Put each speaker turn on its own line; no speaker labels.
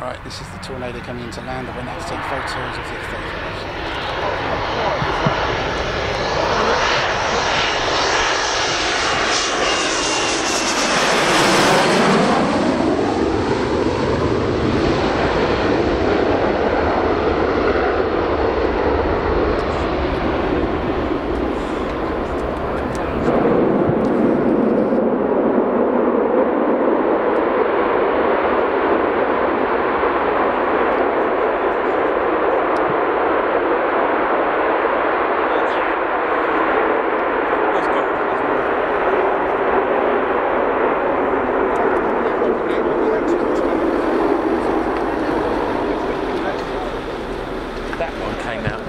Right, this is the tornado coming into land. I went out to take photos of the. that one came out.